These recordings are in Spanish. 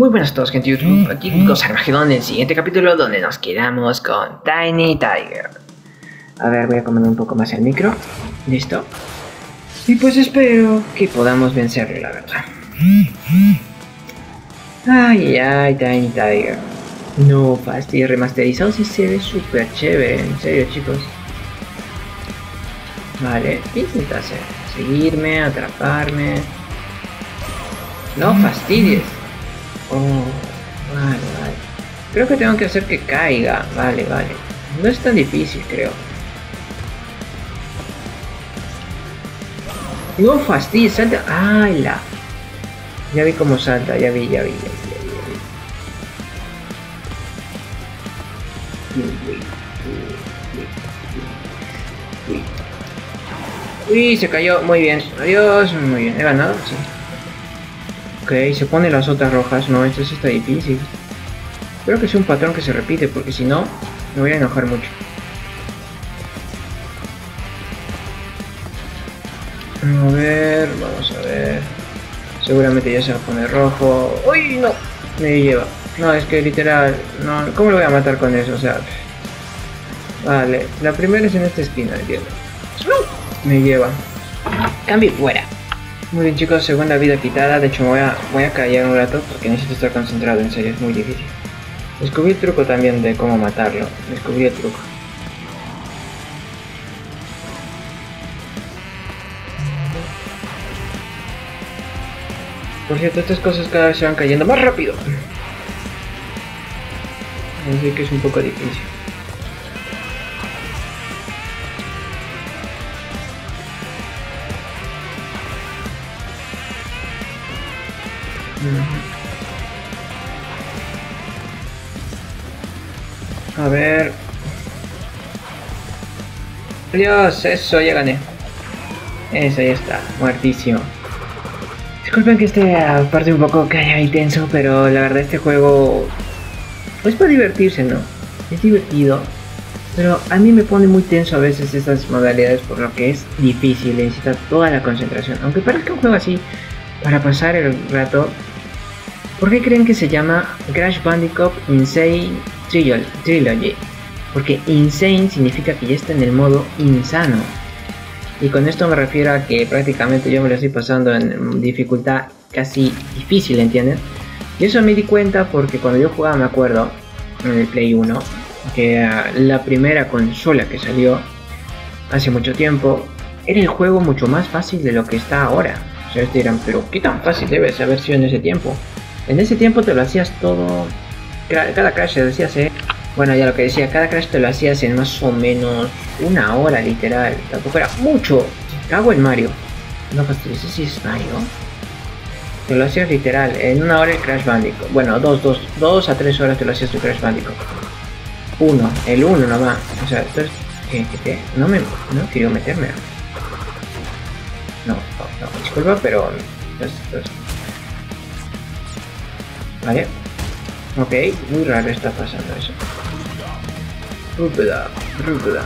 Muy buenas a todos, gente de YouTube. Aquí Ghost Armagedón en el siguiente capítulo donde nos quedamos con Tiny Tiger. A ver, voy a comer un poco más el micro. ¿Listo? Y pues espero que podamos vencerle, la verdad. Ay, ay, Tiny Tiger. No, fastidio, remasterizado sí se ve súper chévere, en serio, chicos. Vale, ¿qué intenta hacer? Seguirme, atraparme. No fastidies. Oh, vale, vale. Creo que tengo que hacer que caiga. Vale, vale. No es tan difícil, creo. No fastidies, salta. ¡Ay, la! Ya vi cómo salta, ya vi, ya vi, ya vi, uy, se cayó, muy bien. Adiós, muy bien. ¿He ganado? Sí. Ok, se pone las otras rojas. No, esto sí está difícil. Espero que sea un patrón que se repite, porque si no, me voy a enojar mucho. A ver, vamos a ver. Seguramente ya se va a poner rojo. ¡Uy, no! Me lleva. No, es que literal, no, ¿cómo lo voy a matar con eso? O sea, vale, la primera es en esta esquina, entiendo. Me lleva. Cambio fuera. Muy bien chicos, segunda vida quitada, de hecho me voy a, voy a callar un rato porque necesito estar concentrado, en serio, es muy difícil. Descubrí el truco también de cómo matarlo, descubrí el truco. Por cierto, estas cosas cada vez se van cayendo más rápido. Así que es un poco difícil. A ver. Dios, eso, ya gané. Eso, ya está, muertísimo. Disculpen que esté aparte un poco callado y tenso, pero la verdad este juego es para divertirse, ¿no? Es divertido, pero a mí me pone muy tenso a veces estas modalidades por lo que es difícil, necesita toda la concentración. Aunque parezca un juego así para pasar el rato, ¿por qué creen que se llama Crash Bandicoot Insane Trilogy? Porque insane significa que ya está en el modo insano. Y con esto me refiero a que prácticamente yo me lo estoy pasando en dificultad casi difícil, ¿entienden? Y eso me di cuenta porque cuando yo jugaba, me acuerdo, en el Play 1, que la primera consola que salió hace mucho tiempo, era el juego mucho más fácil de lo que está ahora. O sea, ustedes dirán, pero ¿qué tan fácil debe haber sido en ese tiempo? En ese tiempo te lo hacías todo... Cada crash te decías, ¿eh? Bueno, ya lo que decía, cada crash te lo hacías en más o menos una hora, literal. Tampoco era mucho. Cago en Mario. No, pues ese es Mario. Te lo hacías literal, en una hora el Crash Bandicoot. Bueno, dos, dos, dos a tres horas te lo hacías tu Crash Bandicoot. Uno, el uno nomás. O sea, esto es... ¿Qué, qué, qué? No me... No quiero meterme. No, no, no, disculpa, pero... Esto es... Vale. Ok, muy raro está pasando eso. Rúpeda, rúpeda.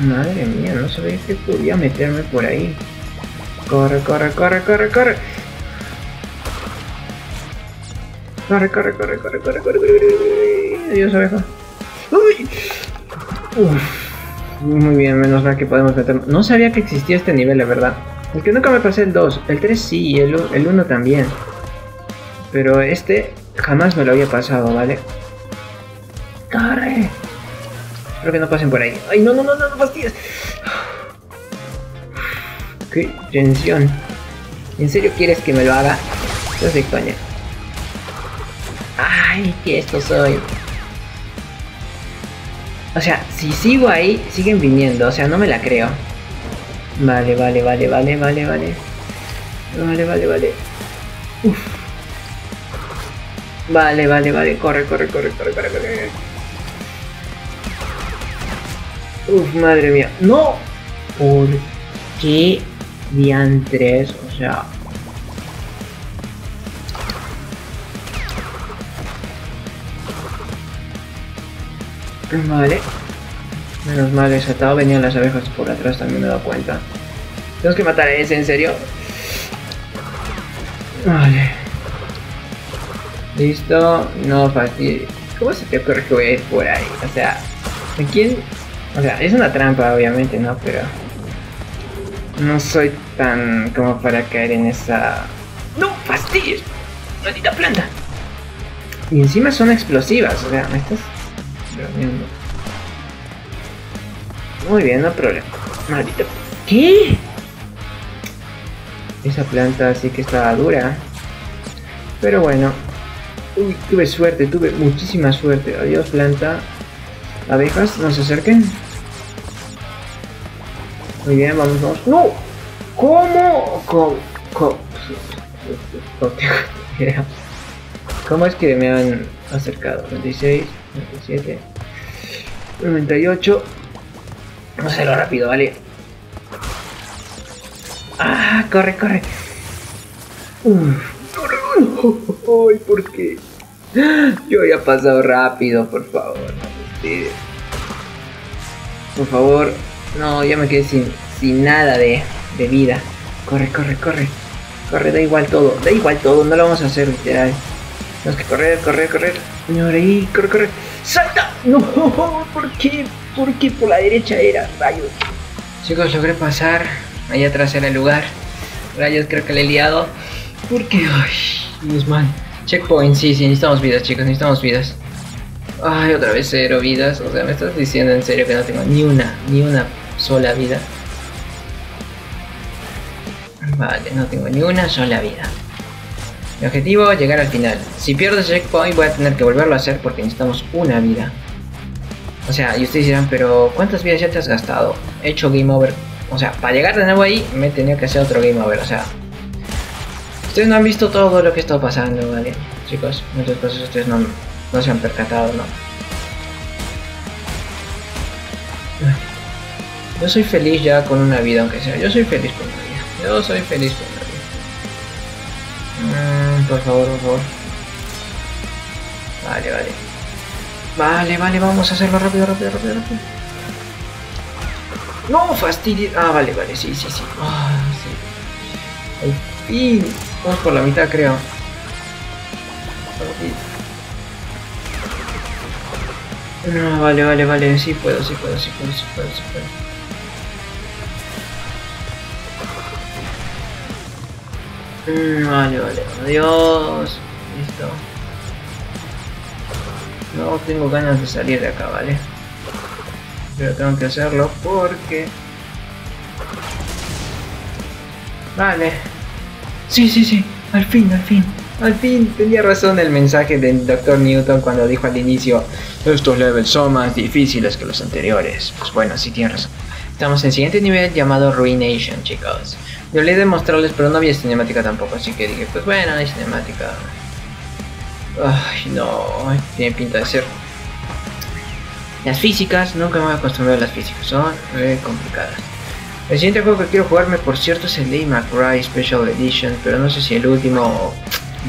Madre mía, no sabía que podía meterme por ahí. Corre, corre, corre, corre, corre. Corre, corre, corre, corre, corre, corre, corre. Adiós, abeja. Uy. Uf. Muy bien, menos mal que podemos meter. No sabía que existía este nivel, la verdad. El que nunca me pasé el 2. El 3 sí, y el, el 1 también. Pero este jamás me lo había pasado, ¿vale? ¡Corre! Espero que no pasen por ahí. ¡Ay, no, no, no, no, no fastidies! ¡Qué tensión! ¿En serio quieres que me lo haga? Yo soy coña. ¡Ay, que esto soy! O sea, si sigo ahí, siguen viniendo. O sea, no me la creo. Vale, vale, vale, vale, vale, vale. Vale, vale, vale. Uf. Vale, vale, vale. Corre, corre, corre, corre, corre, corre. Uf, madre mía. ¡No! ¿Por qué diantres? O sea... Vale. Menos mal desatado. Venían las abejas por atrás, también me he dado cuenta. Tenemos que matar a ese, ¿en serio? Vale. Listo, no fácil. ¿Cómo se te ocurre que voy a ir por ahí? O sea, ¿de quién? O sea, es una trampa, obviamente, ¿no? Pero no soy tan como para caer en esa. ¡No! ¡Fastidio! ¡Maldita planta! Y encima son explosivas, o sea, me estás bromeando. Muy bien, no problema. Maldita. ¿Qué? Esa planta sí que estaba dura. Pero bueno. Uy, tuve suerte, tuve muchísima suerte. Adiós, planta. Abejas, no se acerquen. Muy bien, vamos, vamos. ¡No! ¿Cómo? ¿Cómo? ¿Cómo? ¿Cómo es que me han acercado? 96, 97, 98. Vamos a hacerlo rápido, ¿vale? ¡Ah! ¡Corre, corre! Uf, ¡Corre! ¡Ay, por qué! Yo había pasado rápido, por favor. Por favor. No, ya me quedé sin, sin nada de, de vida. Corre, corre, corre. Corre, da igual todo. Da igual todo. No lo vamos a hacer literal. Tenemos que correr, correr, correr. Señor, ahí, corre, corre. ¡Salta! No, ¿por qué? ¿Por qué por la derecha era? Rayos. Chicos, logré pasar. Allá atrás era el lugar. Rayos, creo que le he liado. ¿Por qué? Ay, mal. Checkpoint, sí, sí, necesitamos vidas, chicos, necesitamos vidas. Ay, otra vez cero vidas. O sea, me estás diciendo en serio que no tengo ni una, ni una sola vida. Vale, no tengo ni una sola vida. Mi objetivo llegar al final. Si pierdo checkpoint voy a tener que volverlo a hacer porque necesitamos una vida. O sea, y ustedes dirán, pero ¿cuántas vidas ya te has gastado? He hecho game over. O sea, para llegar de nuevo ahí me tenía que hacer otro game over. O sea, ustedes no han visto todo lo que he estado pasando, ¿vale? Chicos, muchas cosas ustedes no, no se han percatado, ¿no? Yo soy feliz ya con una vida, aunque sea. Yo soy feliz con una vida. Yo soy feliz con una vida. Mm, por favor, por favor. Vale, vale. Vale, vale, vamos a hacerlo rápido, rápido, rápido, rápido. No, fastidio. Ah, vale, vale, sí, sí, sí. Ah, sí. Vamos por la mitad, creo. No, vale, vale, vale, sí puedo, sí puedo, sí puedo, sí puedo, sí puedo. Mm, vale, vale, adiós. Listo. No tengo ganas de salir de acá, ¿vale? Pero tengo que hacerlo porque... Vale. Sí, sí, sí. Al fin, al fin. Al fin, tenía razón el mensaje del Dr. Newton cuando dijo al inicio Estos levels son más difíciles que los anteriores. Pues bueno, sí tiene razón. Estamos en el siguiente nivel llamado Ruination, chicos. Yo le de mostrarles, pero no había cinemática tampoco, así que dije, pues bueno, hay cinemática. Ay, no, tiene pinta de ser. Las físicas, nunca me voy a acostumbrar a las físicas, son complicadas. El siguiente juego que quiero jugarme, por cierto, es el Day McRae Special Edition, pero no sé si el último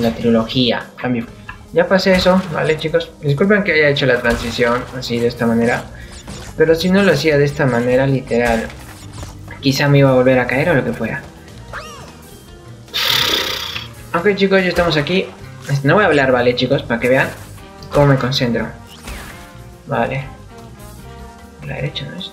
la trilogía. Cambio. Ya pasé eso, ¿vale chicos? Disculpen que haya hecho la transición así de esta manera. Pero si no lo hacía de esta manera literal, quizá me iba a volver a caer o lo que fuera. Ok chicos, ya estamos aquí. No voy a hablar, ¿vale chicos? Para que vean cómo me concentro. Vale. La derecha no es...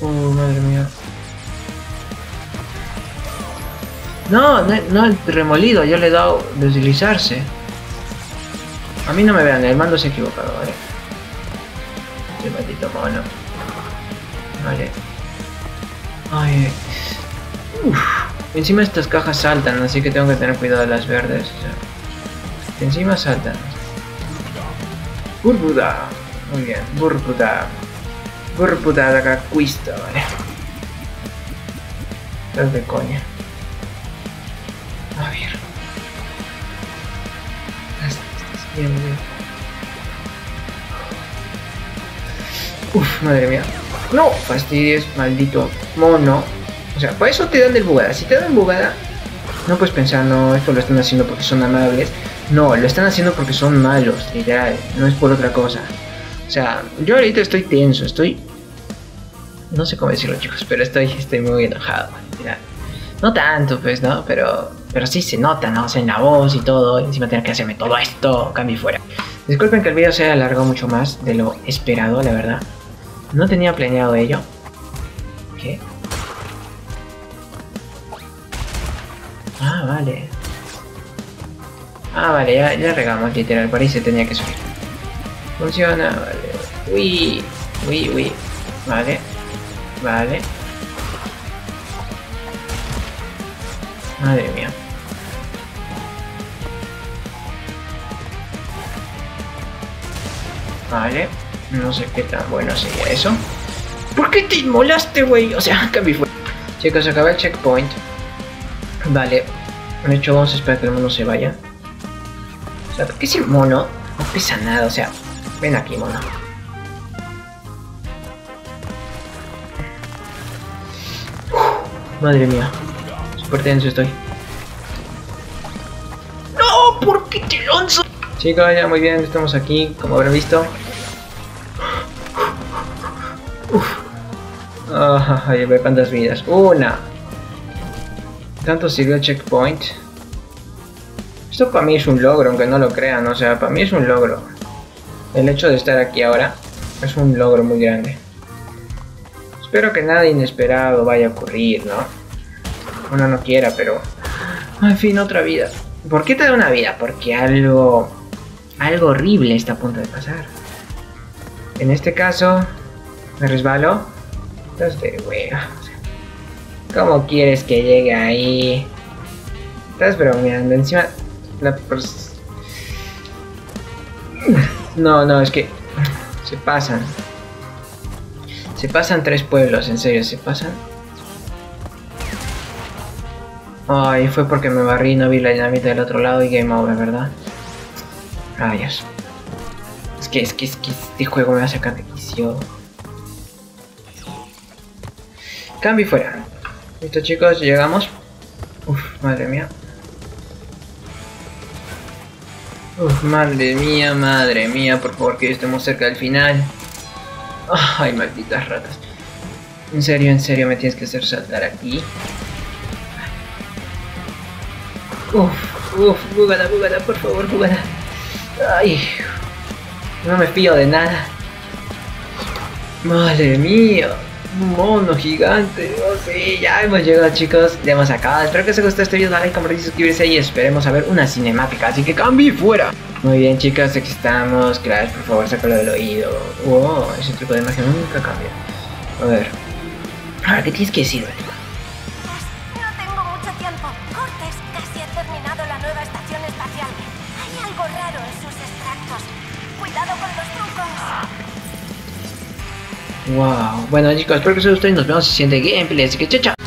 Oh, madre mía. No, no, no el remolido, yo le he dado deslizarse. A mí no me vean, el mando se ha equivocado, ¿vale? Este maldito mono. Vale. Ay. Uf. Encima estas cajas saltan, así que tengo que tener cuidado de las verdes. encima saltan. Burbuda. Muy bien, Burbuda. Burbuda de acá, cuista, vale. Es de coña. A ver. Bien, bien. Uf, madre mía. No, fastidies, maldito mono. O sea, por eso te dan del bugada. Si te dan bugada, no puedes pensar, no, esto lo están haciendo porque son amables. No, lo están haciendo porque son malos, literal. No es por otra cosa. O sea, yo ahorita estoy tenso, estoy no sé cómo decirlo chicos, pero estoy, estoy muy enojado. No tanto, pues, ¿no? Pero, pero sí se nota, ¿no? O sea, en la voz y todo. Y encima tener que hacerme todo esto, cambio fuera. Disculpen que el video se haya alargado mucho más de lo esperado, la verdad. No tenía planeado ello. ¿Qué? Ah, vale. Ah, vale, ya, ya regamos, literal. Por ahí se tenía que subir. Funciona, vale. Uy, uy, uy. Vale. Vale. Madre mía. Vale. No sé qué tan bueno sería eso. ¿Por qué te inmolaste, güey? O sea, cambié fue. Chicos, acaba el checkpoint. Vale. De hecho, vamos a esperar que el mono se vaya. O sea, porque ese mono no pesa nada. O sea, ven aquí, mono. madre mía. Súper tenso estoy. ¡No! ¿Por qué te lanzo? Chicos, ya muy bien, estamos aquí, como habrán visto. Uf. Ah, ay, a ver cuántas vidas. Una. Tanto sirvió el checkpoint. Esto para mí es un logro, aunque no lo crean. O sea, para mí es un logro. El hecho de estar aquí ahora es un logro muy grande. Espero que nada inesperado vaya a ocurrir, ¿no? Uno no quiera, pero... En fin, otra vida. ¿Por qué te da una vida? Porque algo... Algo horrible está a punto de pasar. En este caso... Me resbalo. Estás de wea. ¿Cómo quieres que llegue ahí? Estás bromeando. Encima... La No, no, es que... Se pasan. Se pasan tres pueblos, en serio, se pasan. Ay, fue porque me barrí y no vi la dinamita del otro lado y game over, ¿verdad? Rayos. Es que, es que, es que este juego me va a sacar de quicio. Cambio fuera. Listo chicos, llegamos. Uf, madre mía. Uf, madre mía, madre mía, por favor que estemos cerca del final. Ay, malditas ratas. En serio, en serio, me tienes que hacer saltar aquí. Uf, uf, búgala, búgala, por favor, búgala. Ay, no me fío de nada. Madre mía, mono gigante. Ok, ya hemos llegado, chicos. Ya hemos acabado. Espero que os haya gustado este video. Dale compartir, suscribirse y esperemos a ver una cinemática. Así que cambie fuera. Muy bien chicos, aquí estamos. Clash, por favor, sácalo del oído. Wow, ese truco de magia nunca cambia. A ver. Ahora, ¿qué tienes que decir, No tengo mucho tiempo. Cortes casi terminado la nueva estación espacial. Hay algo raro en sus extractos. Cuidado con los trucos. Wow. Bueno chicos, espero que os haya gustado y nos vemos en el siguiente gameplay. Así que chao, chao.